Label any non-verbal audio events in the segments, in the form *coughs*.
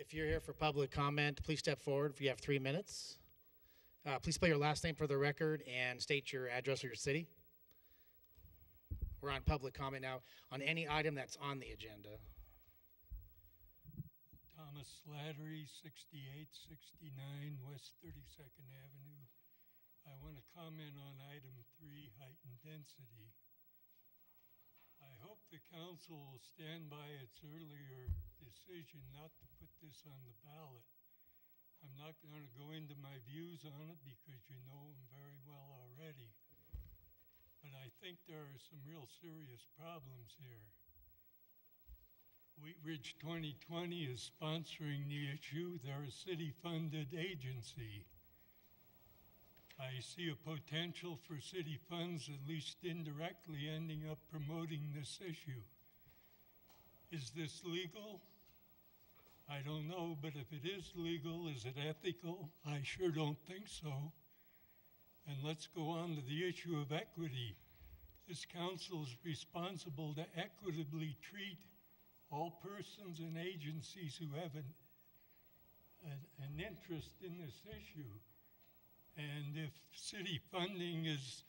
If you're here for public comment, please step forward if you have three minutes. Uh, please spell your last name for the record and state your address or your city. We're on public comment now on any item that's on the agenda. Thomas Slattery, 6869 West 32nd Avenue. I want to comment on item three, height and density. I hope the council will stand by its earlier decision not to put this on the ballot. I'm not going to go into my views on it because you know them very well already. But I think there are some real serious problems here. Wheat Ridge 2020 is sponsoring the issue. They're a city funded agency. I see a potential for city funds, at least indirectly, ending up promoting this issue. Is this legal? I don't know, but if it is legal, is it ethical? I sure don't think so. And let's go on to the issue of equity. This council is responsible to equitably treat all persons and agencies who have an, an, an interest in this issue. And if city funding is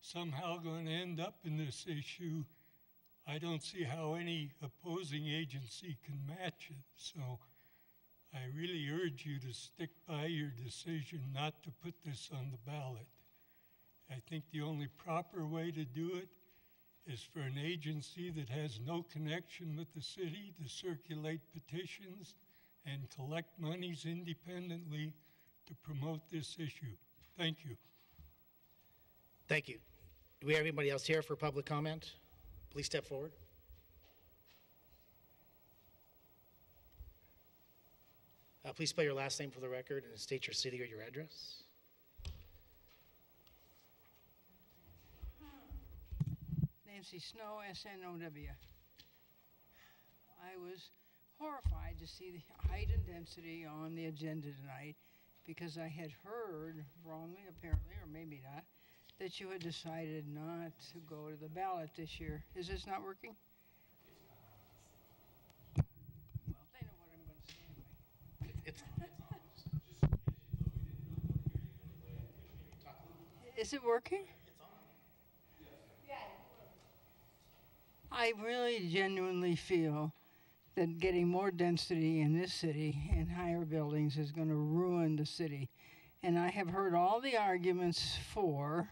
somehow going to end up in this issue, I don't see how any opposing agency can match it. So I really urge you to stick by your decision not to put this on the ballot. I think the only proper way to do it is for an agency that has no connection with the city to circulate petitions and collect monies independently to promote this issue. Thank you. Thank you. Do we have anybody else here for public comment? Please step forward. Uh, please spell your last name for the record and state your city or your address. Nancy Snow, SNOW. I was horrified to see the *laughs* height and density on the agenda tonight because I had heard wrongly, apparently, or maybe not, that you had decided not to go to the ballot this year. Is this not working? Well, they know what I'm going to say anyway. It's, Is it working? I really genuinely feel that getting more density in this city and higher buildings is going to ruin the city. And I have heard all the arguments for,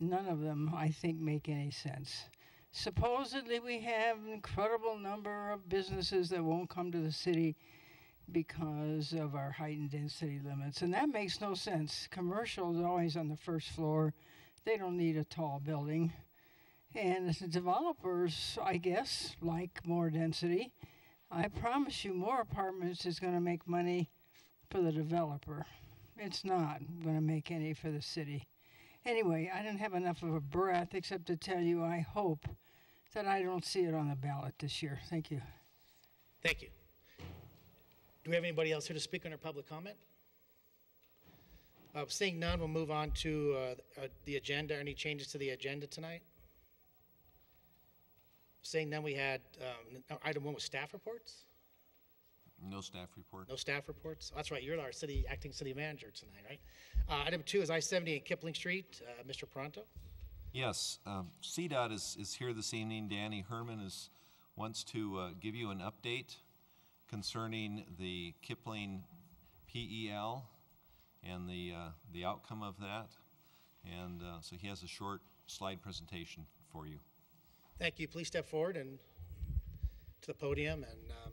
none of them I think make any sense. Supposedly, we have an incredible number of businesses that won't come to the city because of our height and density limits. And that makes no sense. Commercial is always on the first floor, they don't need a tall building. And the developers, I guess, like more density. I promise you, more apartments is going to make money for the developer. It's not going to make any for the city. Anyway, I didn't have enough of a breath except to tell you I hope that I don't see it on the ballot this year. Thank you. thank you. Do we have anybody else here to speak on under public comment? Uh, seeing none, we'll move on to uh, uh, the agenda. Any changes to the agenda tonight? Seeing none, we had um, no, item one was staff reports. No staff report. No staff reports. That's right. You're our city acting city manager tonight, right? Uh, item two is I-70 and Kipling Street. Uh, Mr. Paranto. Yes, um, CDOT is, is here this evening. Danny Herman is, wants to uh, give you an update concerning the Kipling PEL and the, uh, the outcome of that. And uh, so he has a short slide presentation for you. Thank you. Please step forward and to the podium and. Um,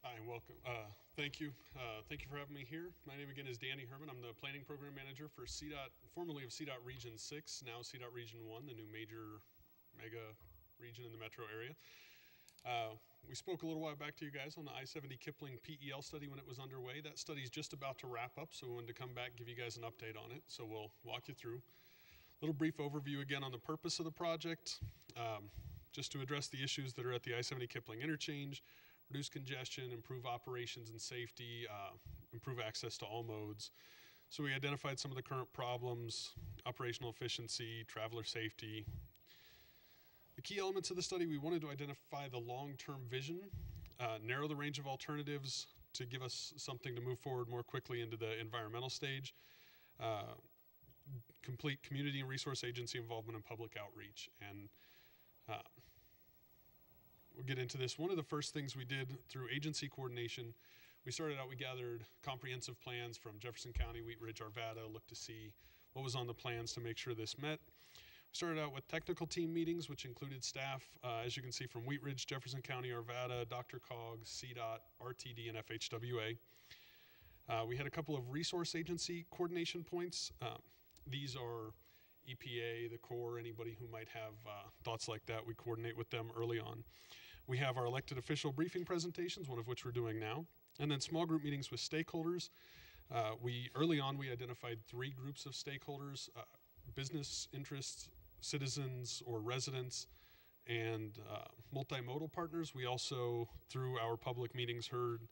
Hi, welcome. Uh, thank you. Uh, thank you for having me here. My name again is Danny Herman. I'm the planning program manager for CDOT, formerly of CDOT Region 6, now CDOT Region 1, the new major mega region in the metro area. Uh, we spoke a little while back to you guys on the I-70 Kipling PEL study when it was underway. That study is just about to wrap up, so we wanted to come back give you guys an update on it. So we'll walk you through. A little brief overview again on the purpose of the project, um, just to address the issues that are at the I-70 Kipling interchange, reduce congestion, improve operations and safety, uh, improve access to all modes. So we identified some of the current problems, operational efficiency, traveler safety, The key elements of the study, we wanted to identify the long-term vision, uh, narrow the range of alternatives to give us something to move forward more quickly into the environmental stage, uh, complete community and resource agency involvement and public outreach. And uh, we'll get into this. One of the first things we did through agency coordination, we started out, we gathered comprehensive plans from Jefferson County, Wheat Ridge, Arvada, looked to see what was on the plans to make sure this met. Started out with technical team meetings, which included staff, uh, as you can see, from Wheat Ridge, Jefferson County, Arvada, DRCOG, CDOT, RTD, and FHWA. Uh, we had a couple of resource agency coordination points. Um, these are EPA, the Corps, anybody who might have uh, thoughts like that, we coordinate with them early on. We have our elected official briefing presentations, one of which we're doing now, and then small group meetings with stakeholders. Uh, we early on we identified three groups of stakeholders: uh, business interests, citizens or residents, and uh, multimodal partners. We also, through our public meetings, heard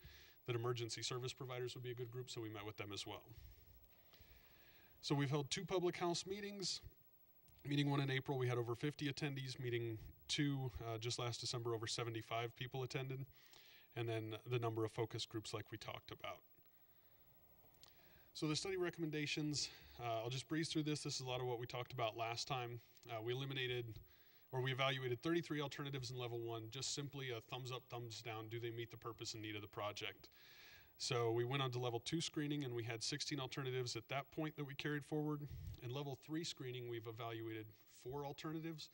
that emergency service providers would be a good group, so we met with them as well. So we've held two public house meetings. Meeting one in April, we had over 50 attendees. Meeting two, uh, just last December, over 75 people attended. And then the number of focus groups, like we talked about. So the study recommendations, uh, I'll just breeze through this. This is a lot of what we talked about last time. Uh, we eliminated or we evaluated 33 alternatives in level one, just simply a thumbs up, thumbs down. Do they meet the purpose and need of the project? So we went on to level two screening and we had 16 alternatives at that point that we carried forward. In level three screening, we've evaluated four alternatives.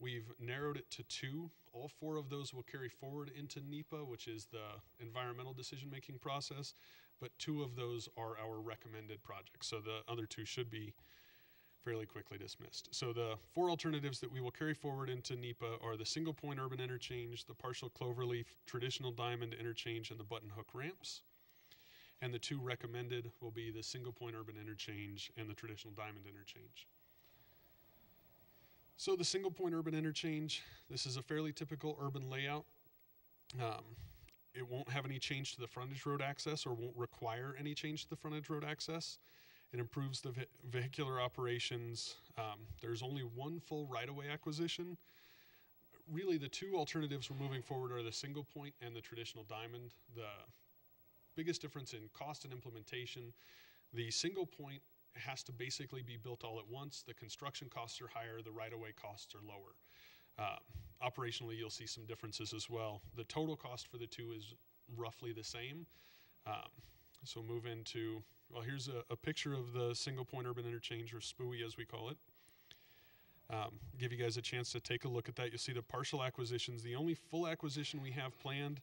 We've narrowed it to two. All four of those will carry forward into NEPA, which is the environmental decision making process, but two of those are our recommended projects. So the other two should be fairly quickly dismissed. So the four alternatives that we will carry forward into NEPA are the single point urban interchange, the partial cloverleaf traditional diamond interchange, and the button hook ramps. And the two recommended will be the single point urban interchange and the traditional diamond interchange. So the single point urban interchange, this is a fairly typical urban layout. Um, it won't have any change to the frontage road access or won't require any change to the frontage road access. It improves the ve- vehicular operations. Um, there's only one full right-of-way acquisition. Really, the two alternatives we're moving forward are the single point and the traditional diamond. The biggest difference in cost and implementation, the single point has to basically be built all at once. The construction costs are higher, the right-of-way costs are lower. Um, operationally, you'll see some differences as well. The total cost for the two is roughly the same. Um, so move into, well, here's a, a, picture of the single point urban interchange, or SPUI as we call it. Um, give you guys a chance to take a look at that. You'll see the partial acquisitions. The only full acquisition we have planned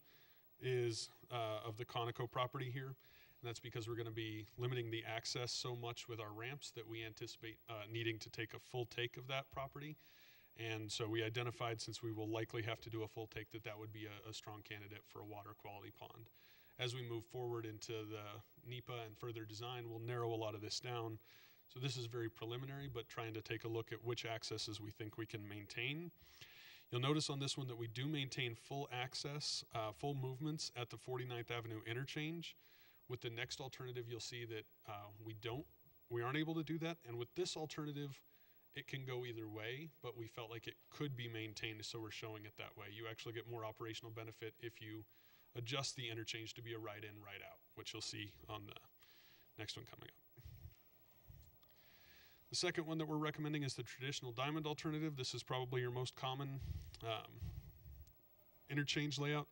is uh, of the Conoco property here. And that's because we're going to be limiting the access so much with our ramps that we anticipate uh, needing to take a full take of that property. And so we identified, since we will likely have to do a full take, that that would be a, a strong candidate for a water quality pond. As we move forward into the NEPA and further design, we'll narrow a lot of this down. So this is very preliminary, but trying to take a look at which accesses we think we can maintain. You'll notice on this one that we do maintain full access, uh, full movements at the 49th Avenue interchange. With the next alternative, you'll see that uh, we don't, we aren't able to do that. And with this alternative, it can go either way, but we felt like it could be maintained, so we're showing it that way. You actually get more operational benefit if you adjust the interchange to be a right in, right out, which you'll see on the next one coming up. The second one that we're recommending is the traditional diamond alternative. This is probably your most common um, interchange layout.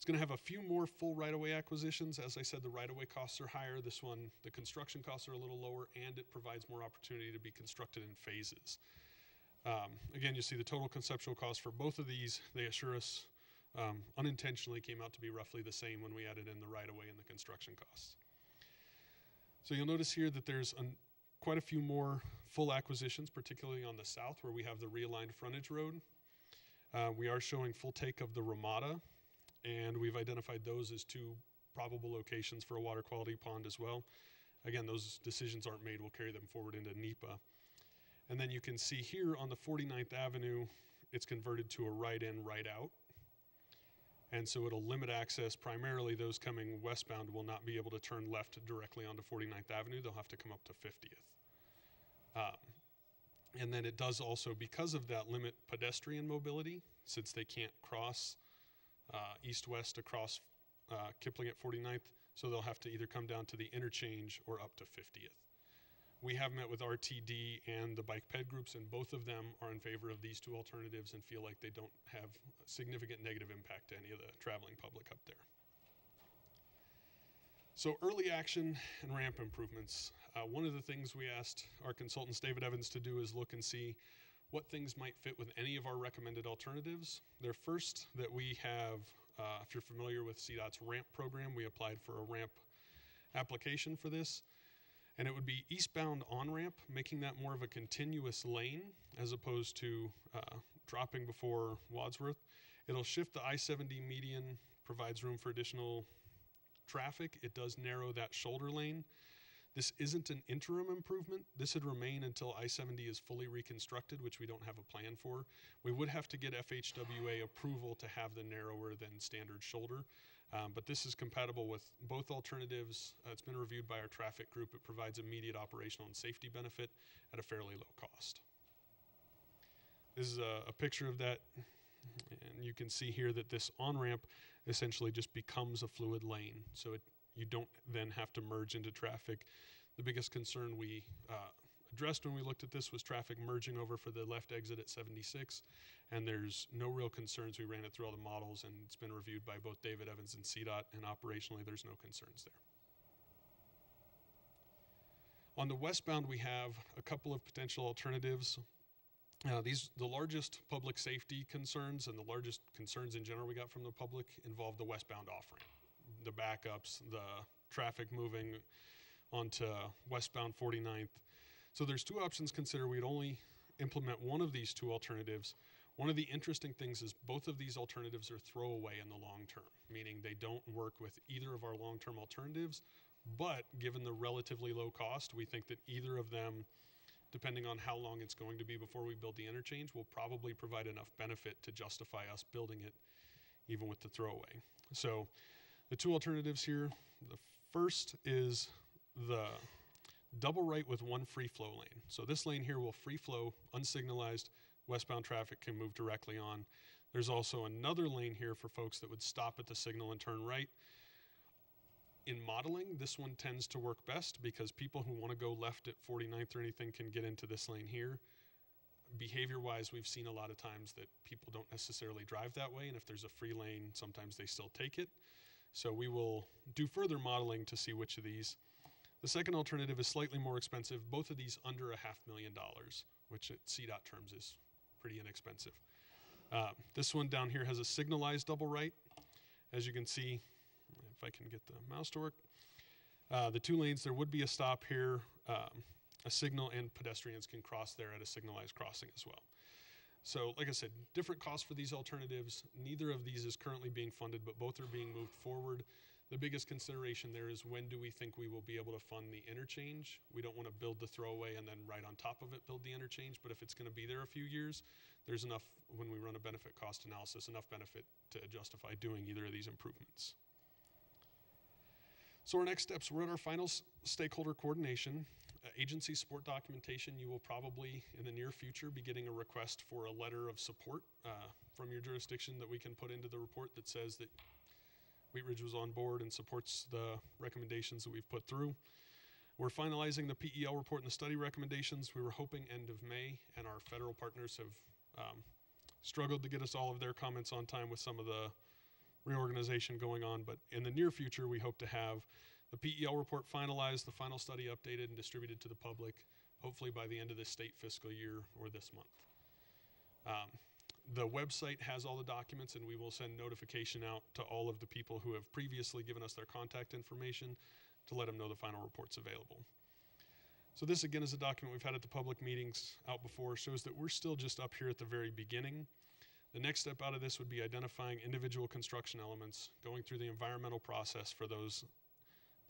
It's going to have a few more full right-of-way acquisitions. As I said, the right-of-way costs are higher. This one, the construction costs are a little lower, and it provides more opportunity to be constructed in phases. Um, again, you see the total conceptual cost for both of these. They assure us um, unintentionally came out to be roughly the same when we added in the right-of-way and the construction costs. So you'll notice here that there's an, quite a few more full acquisitions, particularly on the south where we have the realigned frontage road. Uh, we are showing full take of the Ramada, and we've identified those as two probable locations for a water quality pond as well. Again, those decisions aren't made. We'll carry them forward into NEPA. And then you can see here on the 49th Avenue, it's converted to a right in, right out. And so it'll limit access. Primarily, those coming westbound will not be able to turn left directly onto 49th Avenue. They'll have to come up to 50th. Um, And then it does also, because of that, limit pedestrian mobility, since they can't cross uh, east-west across uh, Kipling at 49th, so they'll have to either come down to the interchange or up to 50th. We have met with RTD and the bike ped groups, and both of them are in favor of these two alternatives and feel like they don't have significant negative impact to any of the traveling public up there. So early action and ramp improvements. Uh, one of the things we asked our consultants, David Evans, to do is look and see what things might fit with any of our recommended alternatives. Their first that we have, uh, if you're familiar with CDOT's ramp program, we applied for a ramp application for this. And it would be eastbound on ramp, making that more of a continuous lane as opposed to uh, dropping before Wadsworth. It'll shift the I 70 median, provides room for additional traffic. It does narrow that shoulder lane. This isn't an interim improvement. This would remain until I 70 is fully reconstructed, which we don't have a plan for. We would have to get FHWA approval to have the narrower than standard shoulder. Um, but this is compatible with both alternatives. Uh, it's been reviewed by our traffic group. It provides immediate operational and safety benefit at a fairly low cost. This is a, a picture of that, and you can see here that this on ramp essentially just becomes a fluid lane. So it, you don't then have to merge into traffic. The biggest concern we uh, addressed when we looked at this was traffic merging over for the left exit at 76, and there's no real concerns. We ran it through all the models, and it's been reviewed by both David Evans and CDOT, and operationally, there's no concerns there. On the westbound, we have a couple of potential alternatives. Uh, these, the largest public safety concerns and the largest concerns in general we got from the public involve the westbound off-ramp. The backups, the traffic moving onto westbound 49th. So there's two options consider. We'd only implement one of these two alternatives. One of the interesting things is both of these alternatives are throwaway in the long term, meaning they don't work with either of our long-term alternatives, but given the relatively low cost, we think that either of them depending on how long it's going to be before we build the interchange, will probably provide enough benefit to justify us building it even with the throwaway. So the two alternatives here, the first is the double right with one free flow lane. So this lane here will free flow, unsignalized, westbound traffic can move directly on. There's also another lane here for folks that would stop at the signal and turn right in modeling, this one tends to work best because people who want to go left at 49th or anything can get into this lane here. Behavior wise, we've seen a lot of times that people don't necessarily drive that way, and if there's a free lane, sometimes they still take it. So we will do further modeling to see which of these. The second alternative is slightly more expensive, both of these under a half million dollars, which at CDOT terms is pretty inexpensive. Uh, this one down here has a signalized double right. As you can see, if I can get the mouse to work. Uh, the two lanes, there would be a stop here, um, a signal, and pedestrians can cross there at a signalized crossing as well. So, like I said, different costs for these alternatives. Neither of these is currently being funded, but both are being moved forward. The biggest consideration there is when do we think we will be able to fund the interchange? We don't want to build the throwaway and then right on top of it build the interchange, but if it's going to be there a few years, there's enough, when we run a benefit cost analysis, enough benefit to justify doing either of these improvements. So our next steps, we're at our final stakeholder coordination. Agency support documentation, you will probably in the near future be getting a request for a letter of support uh, from your jurisdiction that we can put into the report that says that Wheat Ridge was on board and supports the recommendations that we've put through. We're finalizing the PEL report and the study recommendations. We were hoping end of May, and our federal partners have um, struggled to get us all of their comments on time with some of the reorganization going on, but in the near future, we hope to have the PEL report finalized, the final study updated and distributed to the public, hopefully by the end of this state fiscal year or this month. Um, the website has all the documents, and we will send notification out to all of the people who have previously given us their contact information to let them know the final report's available. So this again is a document we've had at the public meetings out before, shows that we're still just up here at the very beginning. The next step out of this would be identifying individual construction elements, going through the environmental process for those,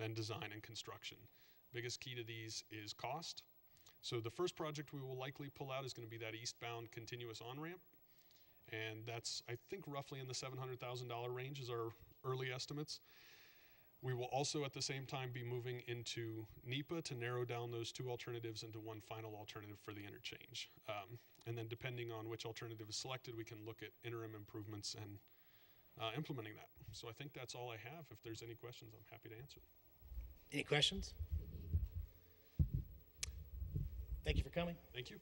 then design and construction. Biggest key to these is cost. So the first project we will likely pull out is going to be that eastbound continuous on-ramp. And that's, I think, roughly in the $700,000 range is our early estimates. We will also at the same time be moving into NEPA to narrow down those two alternatives into one final alternative for the interchange. Um, and then depending on which alternative is selected, we can look at interim improvements and uh, implementing that. So I think that's all I have. If there's any questions, I'm happy to answer. Any questions? Thank you for coming. Thank you.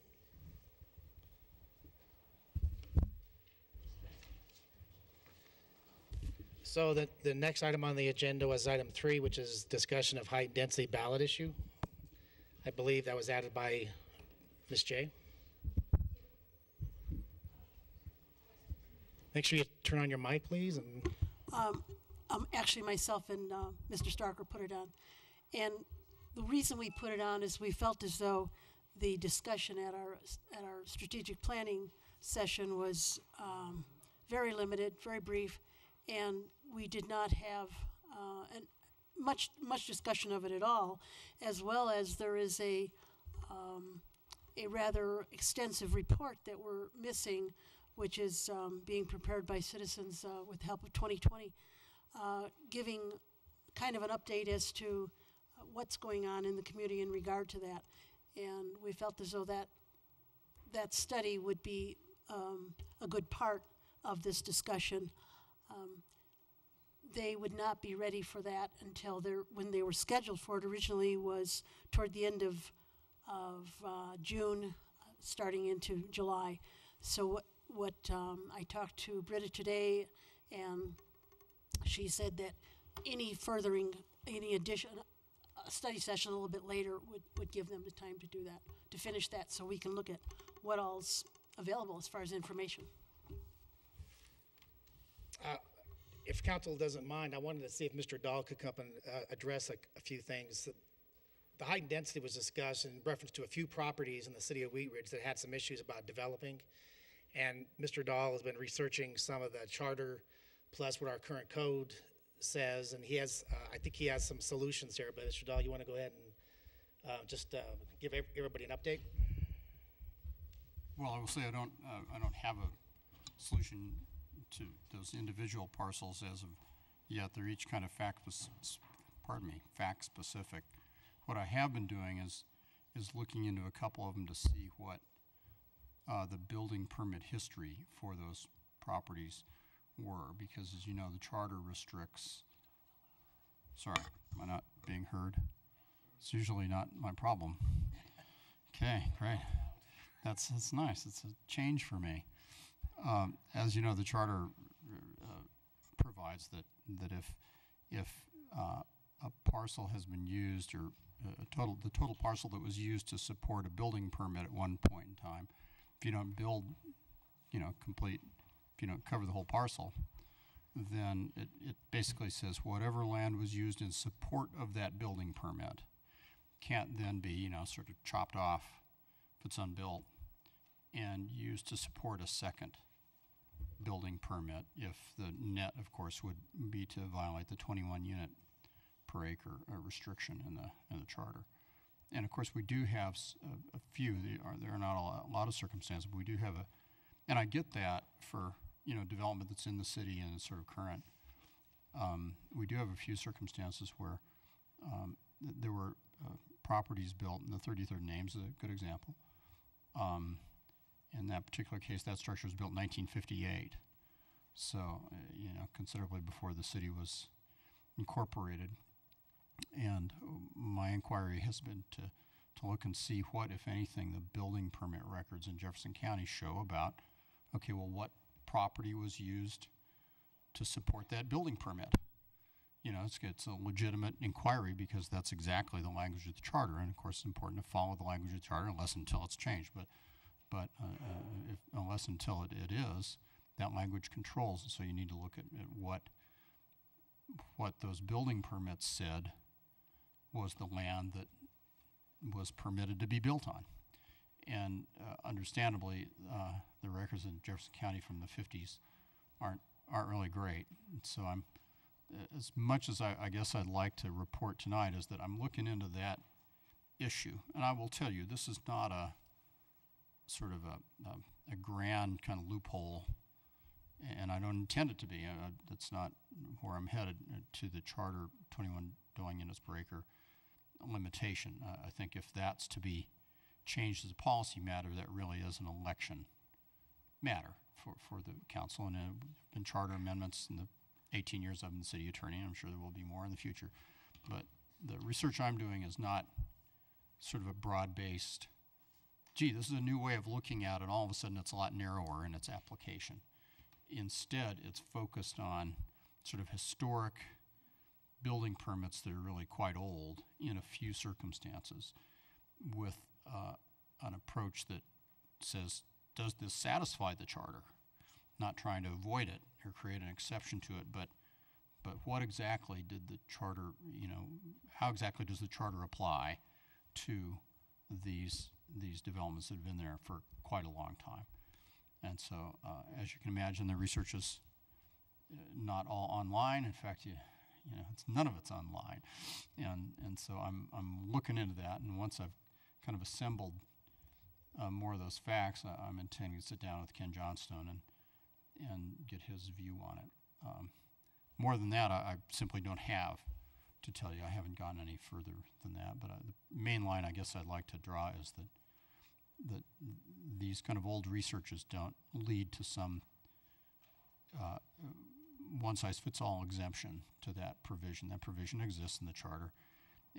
So the, the next item on the agenda was item three, which is discussion of high-density ballot issue. I believe that was added by Ms. Jay. Make sure you turn on your mic, please, and um, actually myself and uh, Mr. Starker put it on. And the reason we put it on is we felt as though the discussion at our at our strategic planning session was um, very limited, very brief, and we did not have uh, an, much much discussion of it at all. As well as there is a um, a rather extensive report that we're missing, which is um, being prepared by citizens uh, with the help of 2020 uh, giving kind of an update as to uh, what's going on in the community in regard to that. And we felt as though that, that study would be um, a good part of this discussion. Um, they would not be ready for that until when they were scheduled for it originally was toward the end of, of uh, June, starting into July. So what, what um, I talked to Britta today, and she said that any furthering, any addition, a study session a little bit later would, would give them the time to do that, to finish that, so we can look at what all's available as far as information. if council doesn't mind, I wanted to see if Mr. Dahl could come and uh, address a, a few things. The height and density was discussed in reference to a few properties in the city of Wheat Ridge that had some issues about developing. And Mr. Dahl has been researching some of the charter plus what our current code says, and he has, uh, I think he has some solutions here. But Mr. Dahl, you want to go ahead and uh, just uh, give everybody an update? Well, I will say I don't, uh, I don't have a solution to those individual parcels as of yet. They're each kind of fact, pardon me, fact specific. What I have been doing is, is looking into a couple of them to see what uh, the building permit history for those properties were, because as you know, the charter restricts, sorry, am I not being heard? It's usually not my problem. Okay, great. That's, that's nice. It's a change for me. Um, as you know, the charter uh, provides that, that if, if uh, a parcel has been used or uh, a total, the total parcel that was used to support a building permit at one point in time, if you don't build, you know, complete, you don't cover the whole parcel, then it, it basically says whatever land was used in support of that building permit can't then be, you know, sort of chopped off if it's unbuilt and used to support a second building permit if the net, of course, would be to violate the 21 unit per acre uh, restriction in the, in the charter. And of course, we do have a few, there are, there are not a lot, a lot of circumstances, but we do have a, and I get that for, you know, development that's in the city and is sort of current. Um, we do have a few circumstances where um, th- there were uh, properties built, and the 33rd name's is a good example. Um, in that particular case, that structure was built in 1958. So, uh, you know, considerably before the city was incorporated. And uh, my inquiry has been to, to look and see what, if anything, the building permit records in Jefferson County show about, okay, well, what property was used to support that building permit? You know, it's, it's a legitimate inquiry because that's exactly the language of the charter. And of course, it's important to follow the language of the charter unless until it's changed. But, but uh, uh, if, unless until it, it is, that language controls. And so you need to look at, at what what those building permits said was the land that was permitted to be built on. And uh, understandably, uh, the records in Jefferson County from the 50s aren't, aren't really great. So I'm, as much as I, I guess I'd like to report tonight, is that I'm looking into that issue. And I will tell you, this is not a sort of a, a, a grand kind of loophole and I don't intend it to be. Uh, that's not where I'm headed uh, to the charter 21 dwelling units acre limitation. Uh, I think if that's to be changed as a policy matter, that really is an election matter for, for the council. And there have been charter amendments in the 18 years I've been city attorney. and I'm sure there will be more in the future. But the research I'm doing is not sort of a broad-based, gee, this is a new way of looking at it, all of a sudden it's a lot narrower in its application. Instead, it's focused on sort of historic building permits that are really quite old in a few circumstances with uh, an approach that says, does this satisfy the charter? Not trying to avoid it or create an exception to it, but but what exactly did the charter, you know, how exactly does the charter apply to these these developments that have been there for quite a long time? And so, uh, as you can imagine, the research is uh, not all online. In fact, you, you know, it's none of it's online. And and so I'm I'm looking into that. And once I've kind of assembled uh, more of those facts, I, I'm intending to sit down with Ken Johnstone and and get his view on it. Um, more than that, I, I simply don't have to tell you. I haven't gotten any further than that. But uh, the main line I guess I'd like to draw is that that these kind of old researches don't lead to some uh, one-size-fits-all exemption to that provision. That provision exists in the charter,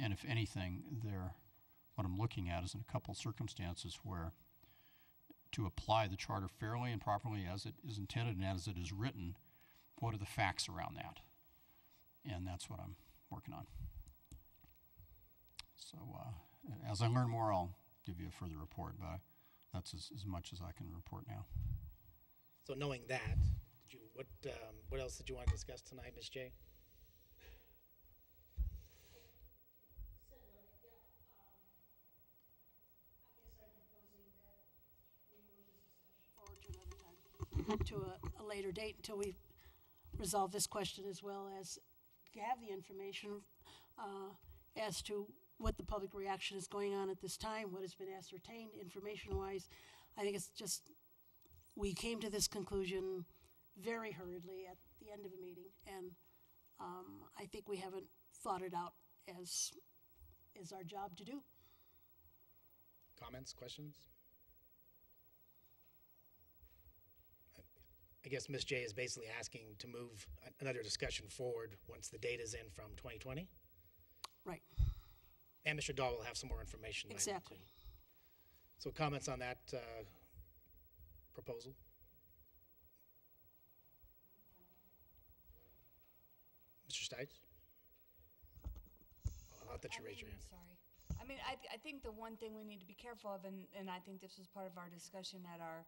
and if anything, there, what I'm looking at is in a couple circumstances where to apply the charter fairly and properly as it is intended and as it is written, what are the facts around that? And that's what I'm working on. So uh, as I learn more, I'll give you a further report, but that's as, as much as I can report now. So knowing that, you, what, um, what else did you want to discuss tonight, Ms. Jay? forward to another time, to a, a later date until we resolve this question as well as have the information uh, as to what the public reaction is going on at this time, what has been ascertained information-wise. I think it's just, we came to this conclusion very hurriedly at the end of a meeting, and um, I think we haven't thought it out as is our job to do. Comments, questions? I guess Ms. Jay is basically asking to move a- another discussion forward once the data's in from 2020. Right, And Mr. Dahl will have some more information. by then, exactly. So comments on that uh, proposal? Mr. Stites? Oh, I thought that you I raised your mean, hand. Sorry. I mean, I, I think the one thing we need to be careful of, and, and I think this was part of our discussion at our,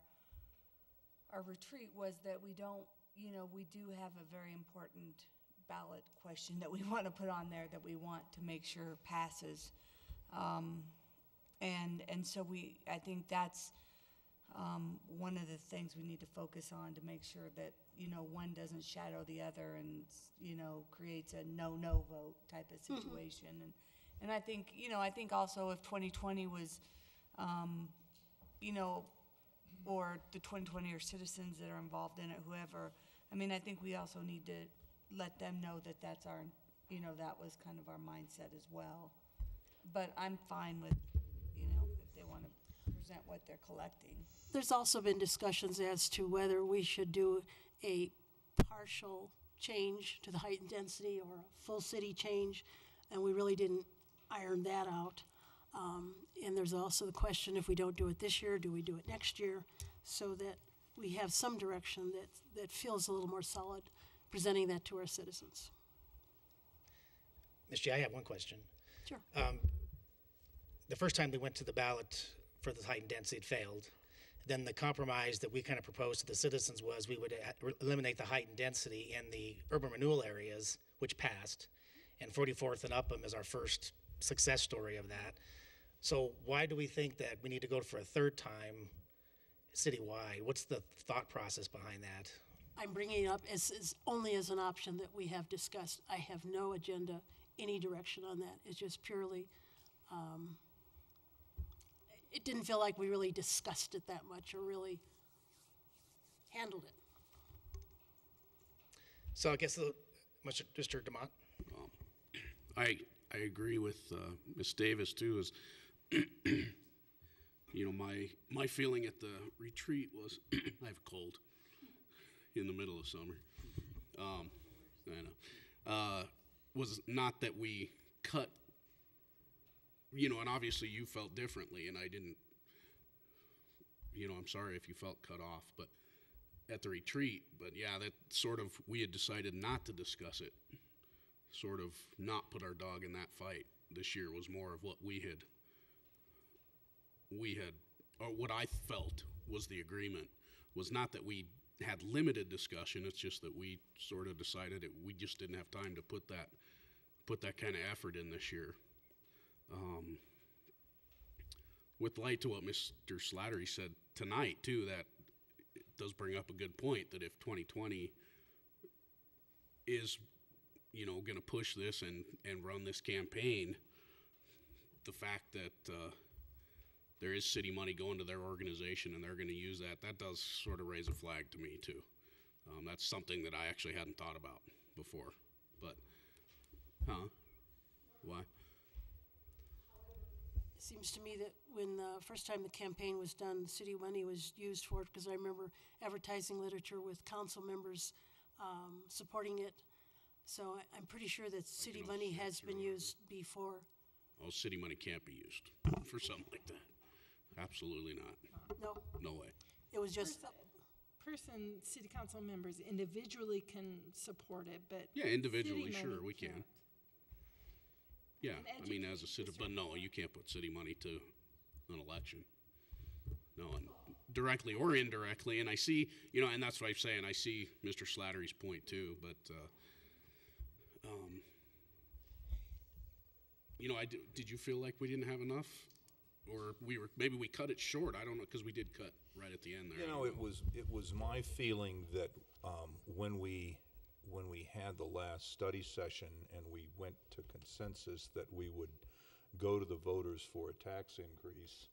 our retreat, was that we don't, you know, we do have a very important ballot question that we *laughs* want to put on there that we want to make sure passes. Um, and, and so we, I think that's, um, one of the things we need to focus on to make sure that, you know, one doesn't shadow the other and, you know, creates a no-no vote type of situation. And, and I think, you know, I think also if 2020 was, um, you know, or the 2020 or citizens that are involved in it, whoever, I mean, I think we also need to let them know that that's our, you know, that was kind of our mindset as well. But I'm fine with, you know, if they want to present what they're collecting. There's also been discussions as to whether we should do a partial change to the height and density or a full city change, and we really didn't iron that out. Um, and there's also the question, if we don't do it this year, do we do it next year? So that we have some direction that, that feels a little more solid, presenting that to our citizens. Ms. Jay, I have one question. Sure. the first time we went to the ballot for the height and density, it failed. Then the compromise that we kind of proposed to the citizens was we would uh, eliminate the height and density in the urban renewal areas, which passed. And 44th and Upham is our first success story of that. So why do we think that we need to go for a third time citywide? What's the thought process behind that? I'm bringing it up as, as only as an option that we have discussed. I have no agenda, any direction on that. It's just purely, um, it didn't feel like we really discussed it that much or really handled it. So I guess, uh, Mr. Mr. Demott? *clears throat* I, I agree with uh, Ms. Davis too, is, you know, my, my feeling at the retreat was, *clears throat* I have a cold in the middle of summer. Um, I know. Uh, was not that we cut, you know, and obviously you felt differently and I didn't, you know, I'm sorry if you felt cut off, but at the retreat, but yeah, that sort of, we had decided not to discuss it sort of not put our dog in that fight this year was more of what we had we had or what I felt was the agreement was not that we had limited discussion it's just that we sort of decided that we just didn't have time to put that put that kind of effort in this year um, with light to what Mr. Slattery said tonight too that does bring up a good point that if 2020 is you know, going to push this and, and run this campaign, the fact that uh, there is city money going to their organization and they're going to use that, that does sort of raise a flag to me too. Um, that's something that I actually hadn't thought about before. But, huh? Why? It seems to me that when the first time the campaign was done, city money was used for it, because I remember advertising literature with council members um, supporting it. So I- I'm pretty sure that city money has been used before. Oh, city money can't be used for something like that. Absolutely not. No, No way. it was just, person, city council members individually can support it, but. Yeah, individually, city sure, we can. can't. Yeah, I mean, as a educate citizen, but no, you can't put city money to an election. No, and directly or indirectly, and I see, you know, and that's what I'm saying, I see Mr. Slattery's point too, but, uh, um, you know, I, d- did you feel like we didn't have enough? Or we were, maybe we cut it short, I don't know, because we did cut right at the end there. You know, it was, it was my feeling that um, when we, when we had the last study session and we went to consensus that we would go to the voters for a tax increase,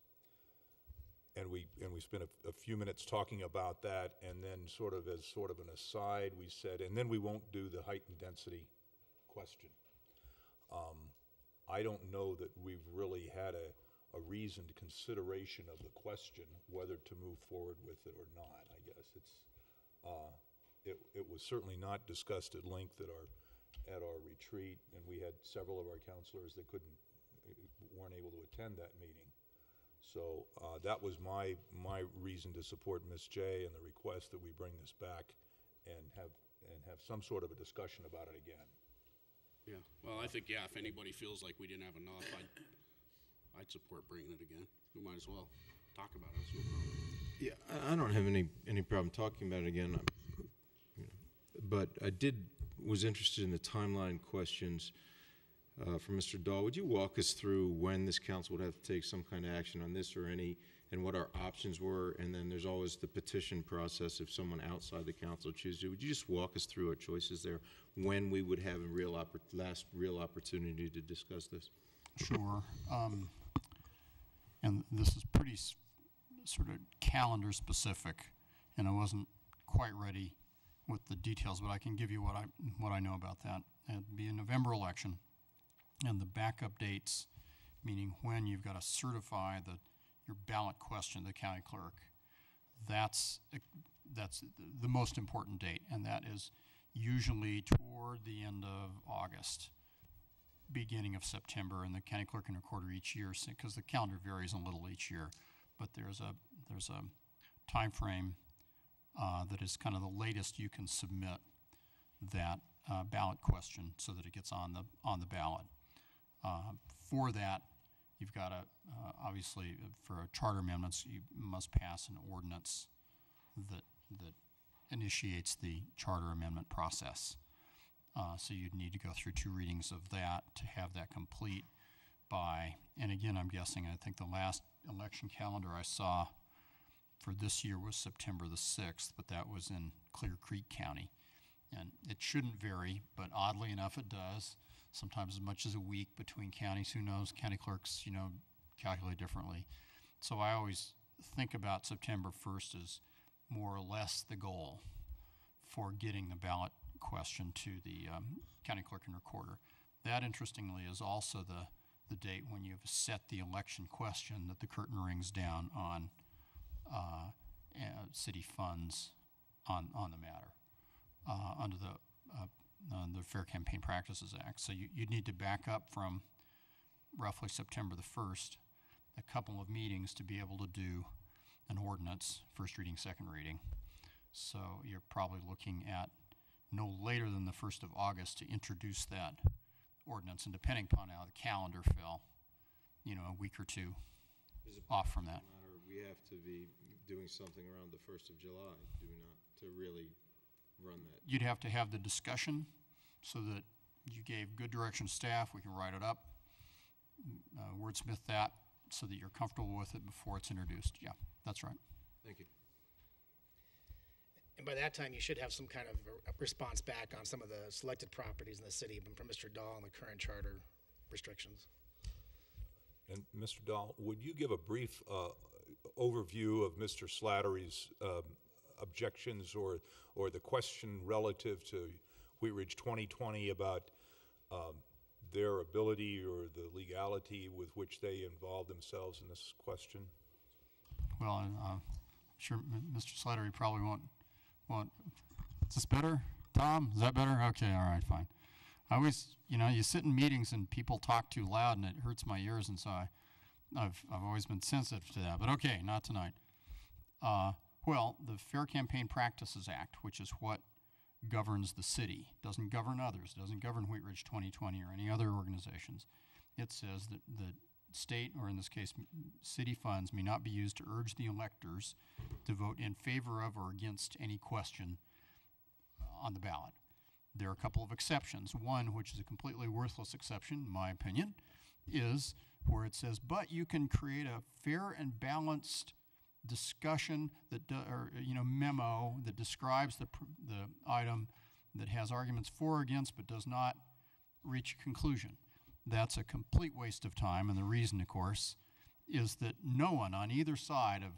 and we, and we spent a, a few minutes talking about that, and then sort of as sort of an aside, we said, and then we won't do the height and density question. I don't know that we've really had a, a reasoned consideration of the question whether to move forward with it or not, I guess. It's, uh, it, it was certainly not discussed at length at our, at our retreat, and we had several of our counselors that couldn't, weren't able to attend that meeting. So, uh, that was my, my reason to support Ms. Jay and the request that we bring this back and have, and have some sort of a discussion about it again. Yeah, well, I think, yeah, if anybody feels like we didn't have enough, I'd, I'd support bringing it again. We might as well talk about it, it's no problem. Yeah, I- I don't have any, any problem talking about it again. I'm- you know, But I did, was interested in the timeline questions uh, from Mr. Dahl. Would you walk us through when this council would have to take some kind of action on this or any, and what our options were? And then there's always the petition process if someone outside the council chooses to. Would you just walk us through our choices there? When we would have a real, oppor- last real opportunity to discuss this? Sure. Um, and this is pretty sort of calendar specific, and I wasn't quite ready with the details, but I can give you what I, what I know about that. It'd be a November election, and the backup dates, meaning when you've got to certify the, your ballot question to the county clerk, that's, that's the most important date, and that is usually toward the end of August beginning of September, and the county clerk and recorder each year, because the calendar varies a little each year. But there's a, there's a timeframe uh, that is kind of the latest you can submit that uh, ballot question so that it gets on the, on the ballot. Uh, For that, you've got to, uh, obviously, for charter amendments, you must pass an ordinance that, that initiates the charter amendment process. Uh, So you'd need to go through two readings of that to have that complete by, and again, I'm guessing, I think the last election calendar I saw for this year was September the 6th, but that was in Clear Creek County. And it shouldn't vary, but oddly enough, it does. Sometimes as much as a week between counties, who knows? County clerks, you know, calculate differently. So I always think about September 1st as more or less the goal for getting the ballot question to the um, county clerk and recorder. That interestingly is also the, the date when you've set the election question that the curtain rings down on uh, uh, city funds on, on the matter uh, under the, uh, the Fair Campaign Practices Act. So you, you'd need to back up from roughly September the 1st, a couple of meetings to be able to do an ordinance, first reading, second reading. So you're probably looking at no later than the 1st of August to introduce that ordinance, and depending upon how the calendar fell, you know, a week or two off from that. Matter, we have to be doing something around the first of July, do we not, to really run that? You'd have to have the discussion so that you gave good direction to staff, we can write it up, uh, wordsmith that, so that you're comfortable with it before it's introduced. Yeah, that's right. Thank you. And by that time, you should have some kind of a response back on some of the selected properties in the city from Mr. Dahl and the current charter restrictions. And Mr. Dahl, would you give a brief uh, overview of Mr. Slattery's um, objections or, or the question relative to Wheat Ridge 2020 about um, their ability or the legality with which they involve themselves in this question? Well, uh, sure, Mr. Slattery probably won't, won't, is this better? Tom, is that better? Okay, all right, fine. I always, you know, you sit in meetings and people talk too loud and it hurts my ears, and so I, I've, I've always been sensitive to that. But okay, not tonight. Uh, well, the Fair Campaign Practices Act, which is what governs the city, doesn't govern others, doesn't govern Wheat Ridge 2020 or any other organizations. It says that the state, or in this case, city funds, may not be used to urge the electors to vote in favor of or against any question uh, on the ballot. There are a couple of exceptions. One, which is a completely worthless exception, in my opinion, is where it says, but you can create a fair and balanced discussion that, or, you know, memo that describes the, the item that has arguments for or against but does not reach a conclusion. That's a complete waste of time, and the reason, of course, is that no one on either side of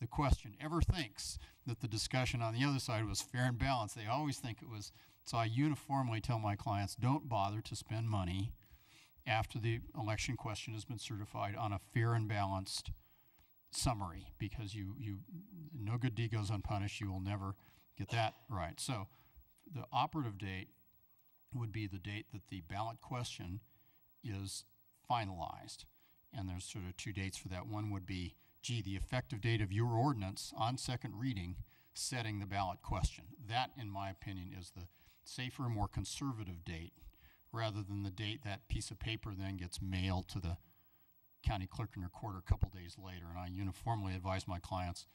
the question ever thinks that the discussion on the other side was fair and balanced. They always think it was. So I uniformly tell my clients don't bother to spend money after the election question has been certified on a fair and balanced summary because you, you no good deed goes unpunished. You will never get that right. So the operative date would be the date that the ballot question is finalized. And there's sort of two dates for that. One would be, gee, the effective date of your ordinance on second reading setting the ballot question. That, in my opinion, is the safer, more conservative date rather than the date that piece of paper then gets mailed to the county clerk and recorder a couple days later. And I uniformly advise my clients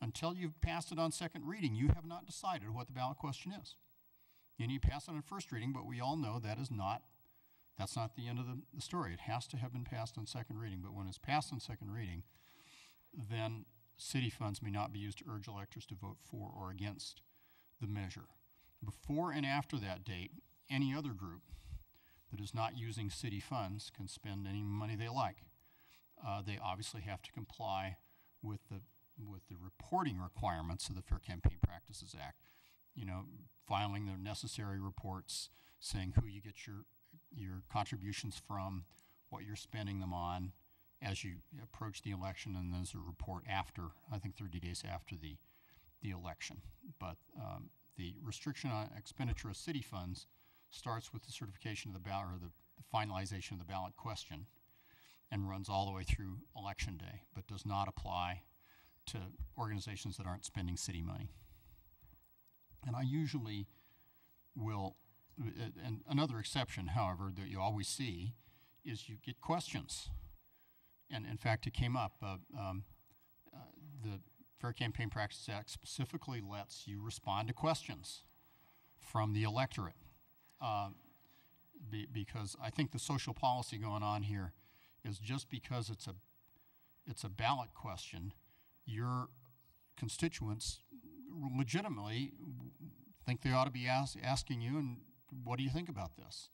until you've passed it on second reading, you have not decided what the ballot question is. And you need to pass it on first reading, but we all know that is not that's not the end of the, the story. It has to have been passed on second reading, but when it's passed on second reading, then city funds may not be used to urge electors to vote for or against the measure. Before and after that date, any other group that is not using city funds can spend any money they like. Uh, they obviously have to comply with the with the reporting requirements of the Fair Campaign Practices Act. You know, filing the necessary reports, saying who you get your your contributions from, what you're spending them on as you approach the election, and there's a report after, I think 30 days after the, the election. But um, the restriction on expenditure of city funds starts with the certification of the ballot, or the, the finalization of the ballot question, and runs all the way through election day, but does not apply to organizations that aren't spending city money. And I usually will and another exception, however, that you always see is you get questions. And in fact, it came up. Uh, um, uh, the Fair Campaign Practices Act specifically lets you respond to questions from the electorate. Uh, be, because I think the social policy going on here is just because it's a it's a ballot question, your constituents legitimately think they ought to be ask, asking you and what do you think about this?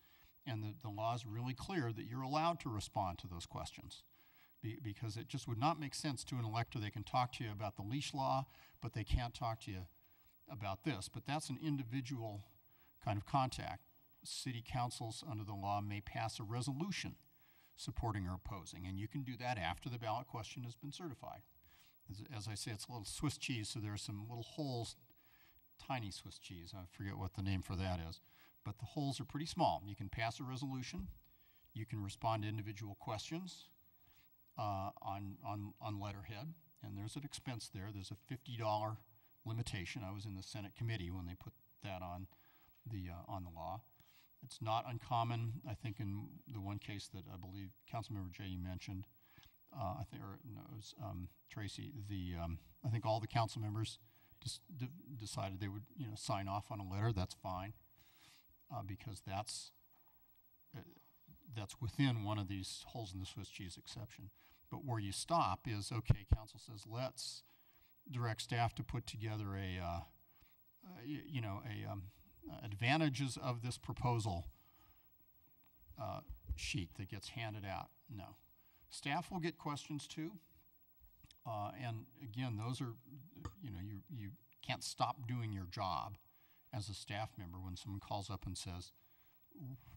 And the, the law is really clear that you're allowed to respond to those questions Be, because it just would not make sense to an elector. They can talk to you about the leash law, but they can't talk to you about this. But that's an individual kind of contact. City councils under the law may pass a resolution supporting or opposing, and you can do that after the ballot question has been certified. As, as I say, it's a little Swiss cheese, so there are some little holes, tiny Swiss cheese. I forget what the name for that is, but the holes are pretty small. You can pass a resolution, you can respond to individual questions uh, on, on, on letterhead, and there's an expense there. There's a $50 limitation. I was in the Senate committee when they put that on the, uh, on the law. It's not uncommon, I think, in the one case that I believe Councilmember Jay mentioned, uh, I think, or no, it was um, Tracy. The um, I think all the council members just decided they would, you know, sign off on a letter. That's fine, uh, because that's uh, that's within one of these holes in the Swiss cheese exception. But where you stop is okay. Council says let's direct staff to put together a, uh, uh, you know, a um, advantages of this proposal uh, sheet that gets handed out. No. Staff will get questions too. Uh, and again, those are, you know, you, you can't stop doing your job as a staff member when someone calls up and says,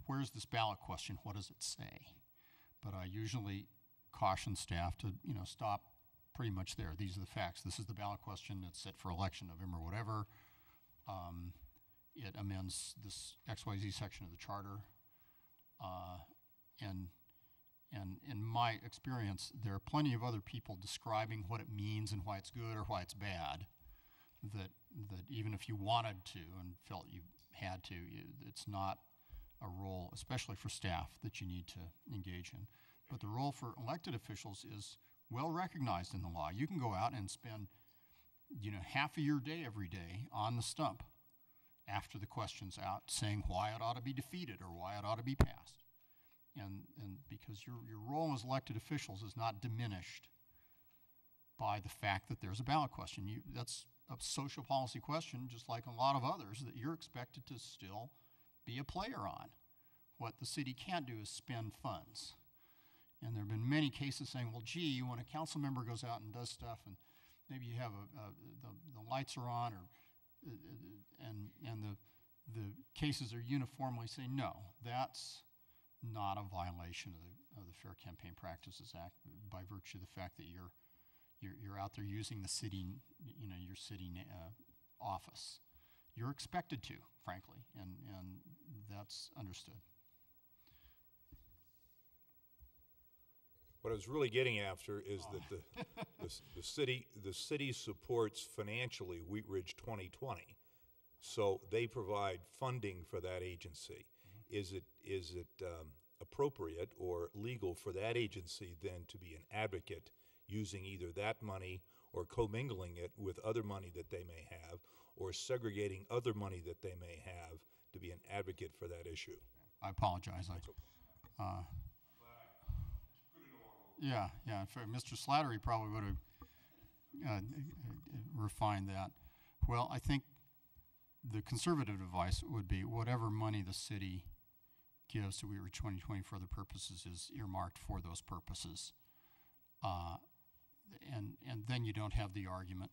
Where's this ballot question? What does it say? But I usually caution staff to, you know, stop pretty much there. These are the facts. This is the ballot question. It's set for election November, whatever. Um, it amends this XYZ section of the charter. Uh, and and in my experience, there are plenty of other people describing what it means and why it's good or why it's bad. That that even if you wanted to and felt you had to, it's not a role, especially for staff, that you need to engage in. But the role for elected officials is well recognized in the law. You can go out and spend, you know, half of your day every day on the stump after the question's out, saying why it ought to be defeated or why it ought to be passed and, and because your, your role as elected officials is not diminished by the fact that there's a ballot question. You, that's a social policy question, just like a lot of others, that you're expected to still be a player on. What the city can't do is spend funds. And there have been many cases saying, well, gee, when a council member goes out and does stuff, and maybe you have a, a the, the lights are on, or uh, and and the the cases are uniformly saying, no, that's not a violation of the, of the Fair Campaign Practices Act by virtue of the fact that you're, you're, you're out there using the city, you know, your city uh, office. You're expected to, frankly, and, and that's understood. What I was really getting after is that the, *laughs* the, the city, the city supports financially Wheat Ridge 2020. So they provide funding for that agency. Is it, is it um, appropriate or legal for that agency then to be an advocate using either that money or commingling it with other money that they may have or segregating other money that they may have to be an advocate for that issue? I apologize. I, uh, yeah, yeah. In fact, Mr. Slattery probably would have uh, refined that. Well, I think the conservative advice would be whatever money the city gives to Wheat Ridge 2020 for other purposes is earmarked for those purposes. Uh, and, and then you don't have the argument.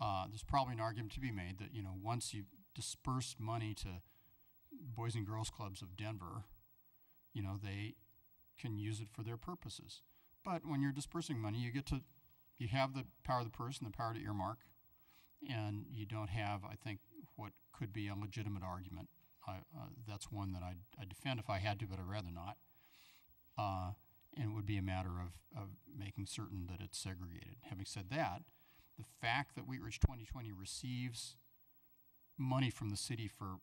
Uh, there's probably an argument to be made that, you know, once you disperse money to Boys and Girls Clubs of Denver, you know, they can use it for their purposes. But when you're dispersing money, you get to, you have the power of the purse and the power to earmark, and you don't have, I think, what could be a legitimate argument. I, uh, that's one that I'd, I'd defend if I had to, but I'd rather not. Uh, and it would be a matter of, of making certain that it's segregated. Having said that, the fact that Wheat Ridge 2020 receives money from the city for,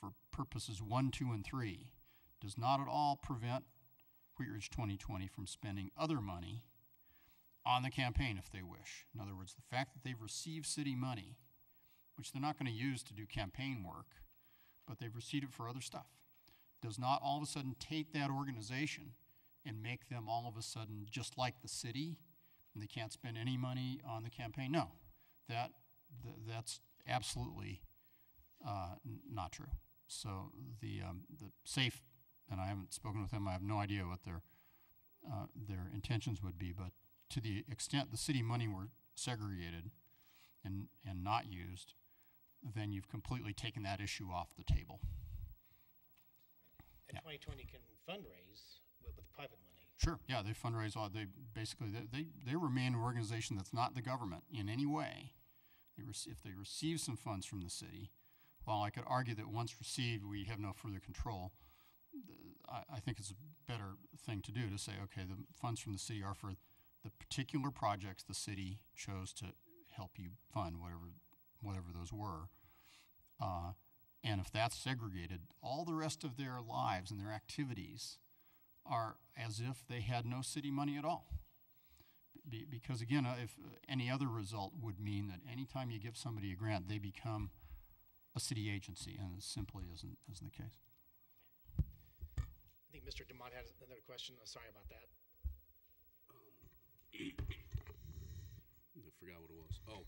for purposes one, two, and three does not at all prevent Wheat Ridge 2020 from spending other money on the campaign if they wish. In other words, the fact that they've received city money, which they're not going to use to do campaign work, but they've received it for other stuff, does not all of a sudden take that organization and make them all of a sudden just like the city and they can't spend any money on the campaign. No, that, th- that's absolutely uh, not true. So the, um, the safe, and I haven't spoken with them, I have no idea what their, uh, their intentions would be, but to the extent the city money were segregated and, and not used, then you've completely taken that issue off the table. And 2020 can fundraise with, private money. Sure, yeah, they fundraise, all they, basically, they, they, they remain an organization that's not the government in any way. They if they receive some funds from the city, while I could argue that once received, we have no further control, I, I think it's a better thing to do to say, okay, the funds from the city are for the particular projects the city chose to help you fund, whatever, whatever those were. Uh, and if that's segregated, all the rest of their lives and their activities are as if they had no city money at all. Be, because again, uh, if uh, any other result would mean that anytime you give somebody a grant, they become a city agency, and it simply isn't, isn't the case. I think Mr. Demott had another question. Uh, Sorry about that. *coughs* I forgot what it was. Oh,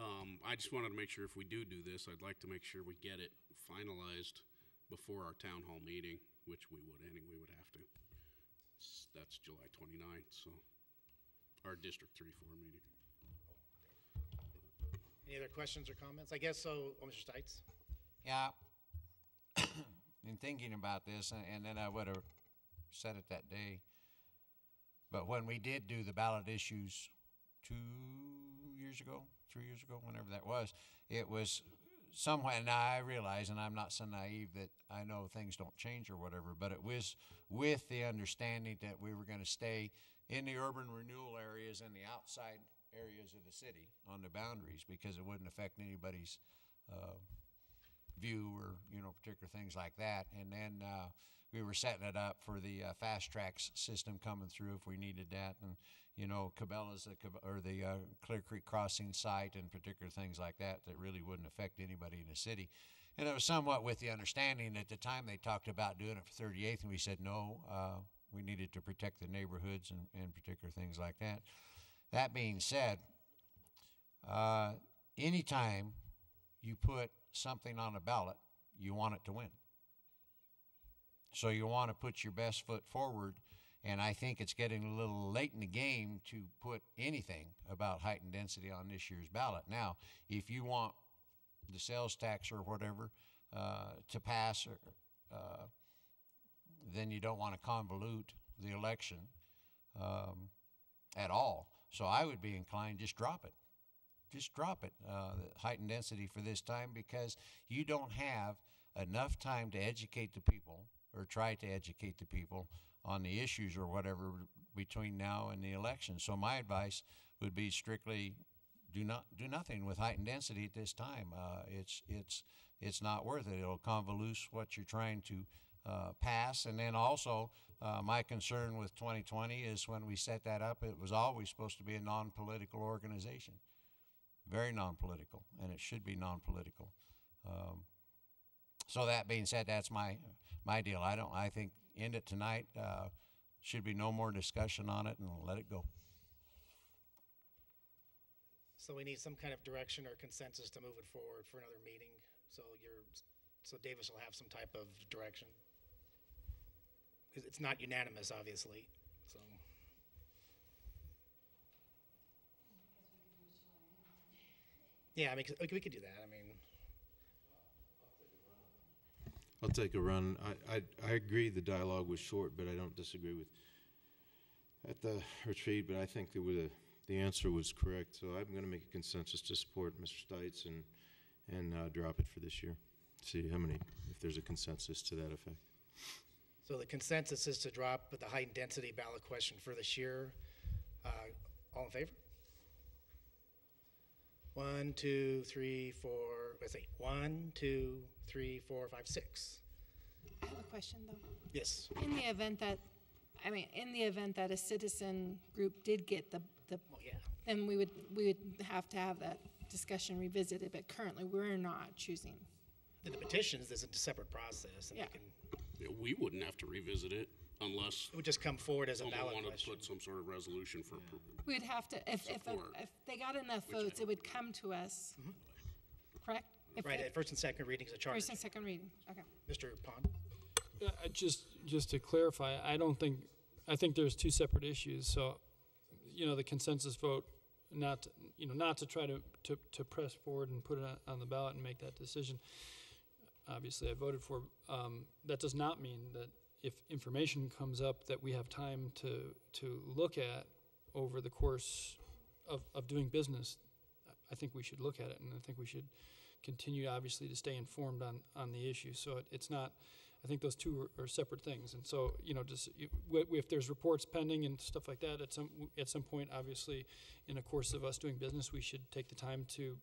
um, I just wanted to make sure if we do do this, I'd like to make sure we get it finalized before our town hall meeting, which we would, anyway, we would have to. S- That's July 29th, so, our District Three, Four meeting. Any other questions or comments? I guess so. Oh, Mr. Stites? Yeah, *coughs* in thinking about this, and, and then I would have said it that day. But when we did do the ballot issues two years ago, three years ago, whenever that was, it was somewhat. Now I realize, and I'm not so naive that I know things don't change or whatever, but it was with the understanding that we were going to stay in the urban renewal areas and the outside areas of the city on the boundaries because it wouldn't affect anybody's. Uh, view or you know particular things like that. And then uh, we were setting it up for the uh, FasTracks system coming through if we needed that. And you know Cabela's the, or the uh, clear creek crossing site and particular things like that that really wouldn't affect anybody in the city. And it was somewhat with the understanding at the time they talked about doing it for 38th and we said no uh, we needed to protect the neighborhoods and, and particular things like that. That being said uh, anytime you put something on a ballot, you want it to win. So you want to put your best foot forward, and I think it's getting a little late in the game to put anything about height and density on this year's ballot. Now, if you want the sales tax or whatever uh, to pass, or, uh, then you don't want to convolute the election um, at all. So I would be inclined just drop it just drop it, uh, height and density for this time, because you don't have enough time to educate the people or try to educate the people on the issues or whatever between now and the election. So my advice would be strictly do not do nothing with height and density at this time. Uh, it's it's it's not worth it. It'll convolute what you're trying to uh, pass, and then also uh, my concern with 2020 is when we set that up, it was always supposed to be a non-political organization very non-political, and it should be non-political. Um, so that being said, that's my my deal. I don't. I think end it tonight. Uh, should be no more discussion on it, and let it go. So we need some kind of direction or consensus to move it forward for another meeting. So you're, so Davis will have some type of direction. Because it's not unanimous, obviously, so. Yeah, I mean, we could do that, I mean, I'll take a run. I, I, I agree the dialogue was short, but I don't disagree with at the retreat, but I think that the, the answer was correct. So I'm going to make a consensus to support Mr. Stites and, and uh, drop it for this year. See how many, if there's a consensus to that effect. so the consensus is to drop the height and density ballot question for this year. Uh, All in favor? One, two, three, four, let's see, one, two, three, four, five, six. I have a question, though. Yes, In the event that, I mean, in the event that a citizen group did get the, the, well, yeah. then we would, we would have to have that discussion revisited, but currently, we're not choosing. In the petitions, there's a separate process, and they Yeah. can, Yeah, we wouldn't have to revisit it unless it would just come forward as a someone ballot wanted to question. put some sort of resolution for approval. We'd have to, if, if, Support. if they got enough votes, it would come to us, correct? If Right, it- at first and second readings of charter. First and second reading, okay. Mr. Pond? Yeah, I just, just to clarify, I don't think, I think there's two separate issues, so, you know, the consensus vote not, to- you know, not to try to, to, to press forward and put it on, on the ballot and make that decision. Obviously, I voted for, um, that does not mean that if information comes up that we have time to, to look at over the course of, of doing business, I think we should look at it, and I think we should continue, obviously, to stay informed on, on the issue. So it, it's not, I think those two are, are separate things. And so, you know, just, if there's reports pending and stuff like that, at some, at some point, obviously, in the course of us doing business, we should take the time to,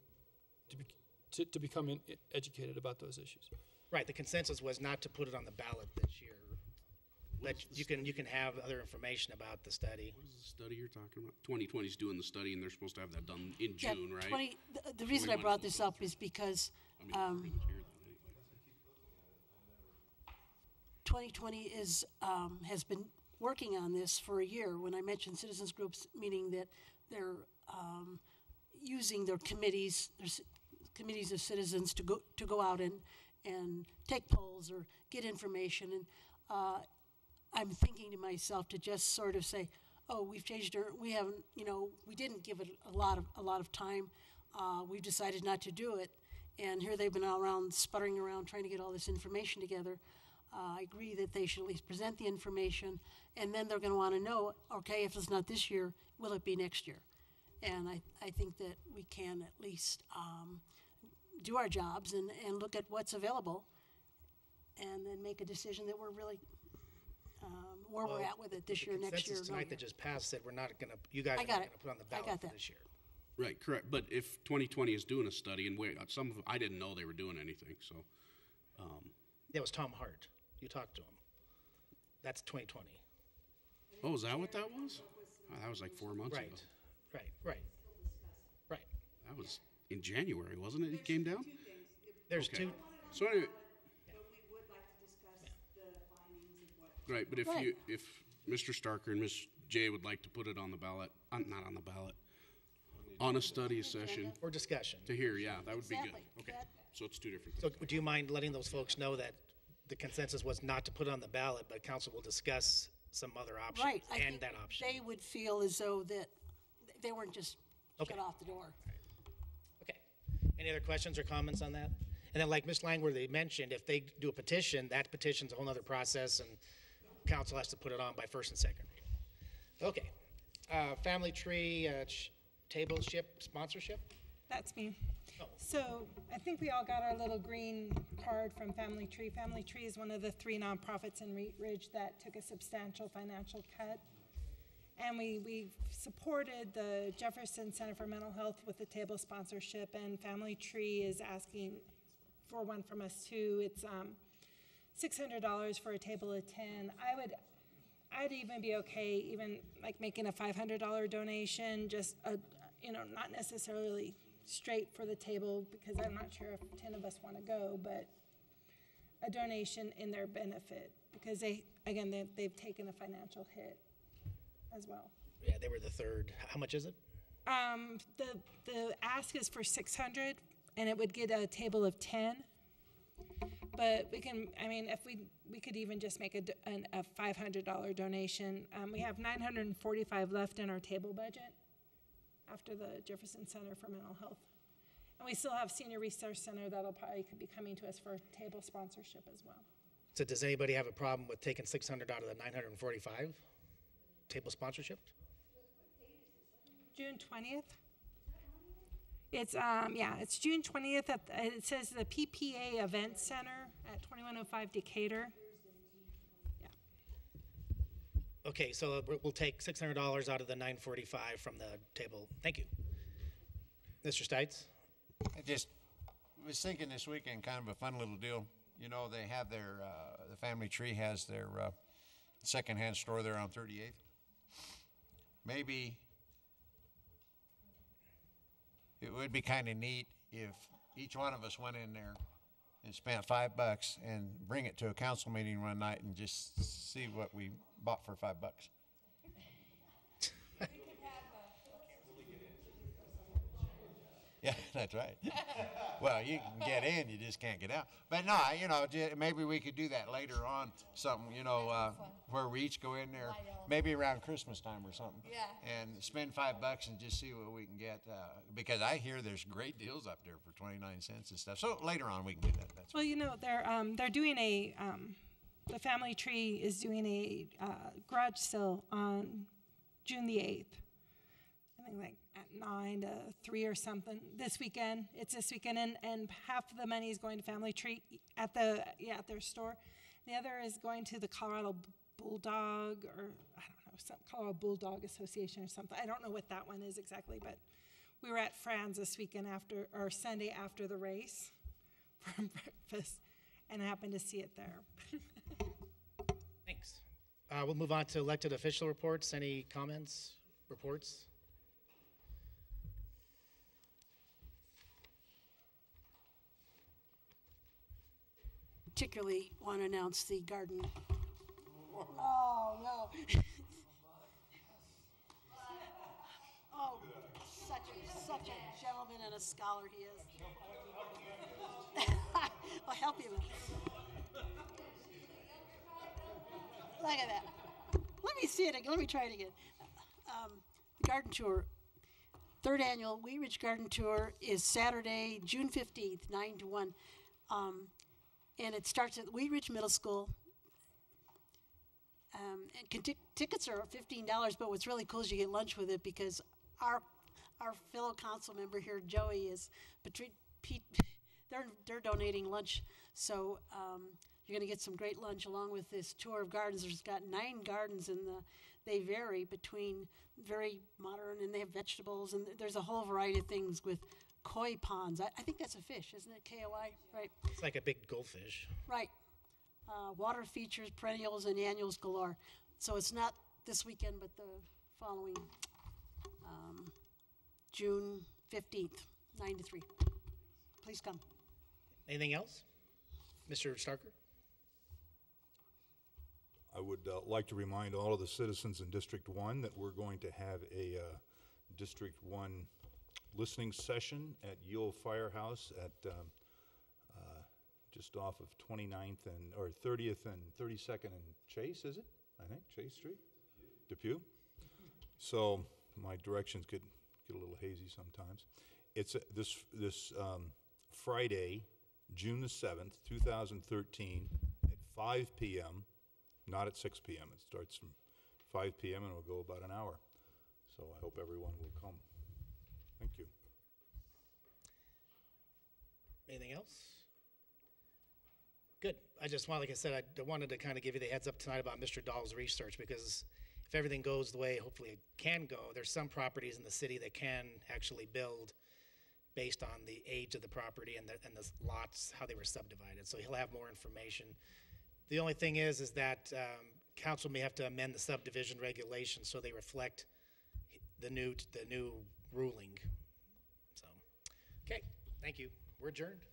to, be, to, to become educated about those issues. Right, the consensus was not to put it on the ballot this year. But you can, you can have other information about the study. What is the study you're talking about? 2020 is doing the study, and they're supposed to have that done in Yeah, June, right? 20 the- The reason I brought this up is because I mean, um, we're gonna hear that anyway. 2020 is, um, has been working on this for a year. When I mentioned citizens groups, meaning that they're um, using their committees, their ci- committees of citizens to go, to go out and, and take polls or get information. And uh, I'm thinking to myself to just sort of say, oh, we've changed our, we haven't, you know, we didn't give it a lot of, a lot of time. Uh, we've decided not to do it. And here they've been all around, sputtering around, trying to get all this information together. Uh, I agree that they should at least present the information, and then they're gonna wanna know, okay, if it's not this year, will it be next year? And I, I think that we can at least, um, do our jobs and, and look at what's available, and then make a decision that we're really, um, where we're Well, at with it this year, next year. consensus no tonight year. that just passed said we're not gonna, you guys I are got not it. gonna put on the I ballot got for that. this year. Right, correct. But if 2020 is doing a study, and wait, some of I didn't know they were doing anything, so. Um, That was Tom Hart. You talked to him. That's 2020. oh, is that what that was? Oh, that was like four months Right, ago. right, right, right. That was in January, wasn't it? He came down. There's Okay. two, So anyway. Right, but if Right. you, if Mr. Starker and Ms. Jay would like to put it on the ballot, uh, not on the ballot, on a study session or discussion. to hear, yeah, that would be good. Exactly. Okay, That- so it's two different So things. do you mind letting those folks know that the consensus was not to put it on the ballot, but council will discuss some other options Right, I and think that option? they would feel as though that they weren't just Okay. shut off the door. Okay. Any other questions or comments on that? And then like Ms. Langworthy mentioned, if they do a petition, that petition's a whole nother process and council has to put it on by first and second reading. Okay. Uh, family tree, uh, ch- table ship sponsorship? That's me. Oh. So I think we all got our little green card from Family Tree. Family Tree is one of the three nonprofits in Wheat Ridge that took a substantial financial cut. And we, we supported the Jefferson Center for Mental Health with the table sponsorship, and Family Tree is asking for one from us too. It's um, $600 for a table of 10. I would, I'd even be okay even like making a $500 donation, just a, you know, not necessarily straight for the table because I'm not sure if 10 of us want to go, but a donation in their benefit because they, again, they, they've taken a financial hit as well. Yeah, they were the third. How much is it? Um, the, the ask is for 600 and it would get a table of 10. But we can, I mean, if we, we could even just make a, an, a $500 donation. Um, we have 945 left in our table budget after the Jefferson Center for Mental Health. And we still have Senior Resource Center that'll probably could be coming to us for table sponsorship as well. So does anybody have a problem with taking 600 out of the 945 table sponsorship? June 20th? It's, um, yeah, it's June 20th at, it says the PPA Event Center at 2105 Decatur. Yeah. Okay, so we'll- we'll take $600 out of the 945 from the table. Thank you. Mr. Stites? I just was thinking this weekend, kind of a fun little deal. You know, they have their, uh, the family tree has their, uh, secondhand store there on 38th. Maybe it would be kind of neat if each one of us went in there and spent five bucks and bring it to a council meeting one night and just see what we bought for five bucks. *laughs* Yeah, That's right. well, you can get in, you just can't get out. But no, you know, maybe we could do that later on. Something, you know, uh, where we each go in there, maybe around Christmas time or something. Yeah. And spend five bucks and just see what we can get. Uh, because I hear there's great deals up there for 29 cents and stuff. So later on we can do that. That's Well, you know, they're, um, they're doing a, um, the family tree is doing a, uh, garage sale on June the eighth. I think like at nine to three or something this weekend. It's this weekend and, and half of the money is going to Family Tree at the, yeah, at their store. The other is going to the Colorado Bulldog or, I don't know, some Colorado Bulldog Association or something. I don't know what that one is exactly, but we were at Fran's this weekend after, or Sunday after the race *laughs* for breakfast and I happened to see it there. *laughs* Thanks. Uh, We'll move on to elected official reports. Any comments, reports? Particularly want to announce the garden. Oh, no. *laughs* Oh, such a, such a gentleman and a scholar he is. *laughs* I'll help you. Look at that. Let me see it again. Let me try it again. Um, the garden tour, third annual Wheat Ridge Garden Tour is Saturday, June 15th, 9 to 1. Um, and it starts at Wheat Ridge Middle School. Um, and tic- tickets are fifteen dollars, but what's really cool is you get lunch with it because our our fellow council member here, Joey, is Pete. *laughs* They're they're donating lunch, so um, you're going to get some great lunch along with this tour of gardens. There's got nine gardens, and the, they vary between very modern and they have vegetables, and there's a whole variety of things with koi ponds. I, I think that's a fish, isn't it? K O I, right? It's like a big goldfish. Right. Uh, water features, perennials, and annuals galore. So it's not this weekend, but the following um, June 15th, 9 to 3. Please come. Anything else? Mr. Starker? I would uh, like to remind all of the citizens in District One that we're going to have a uh, District One listening session at Yule Firehouse at, um, uh, just off of 29th and, or 30th and 32nd and Chase, is it? I think, Chase Street? Depew? So my directions get, get a little hazy sometimes. It's this, this um, Friday, June the 7th, 2013, at 5 PM, not at 6 PM. It starts from 5 PM and will go about an hour. So I hope everyone will come. Thank you. Anything else? Good. I just want, like I said, I wanted to kind of give you the heads up tonight about Mr. Dahl's research because if everything goes the way hopefully it can go, there's some properties in the city that can actually build based on the age of the property and the, and the lots, how they were subdivided. So he'll have more information. The only thing is, is that um, council may have to amend the subdivision regulations so they reflect the new, the new ruling. So, okay, thank you. We're adjourned.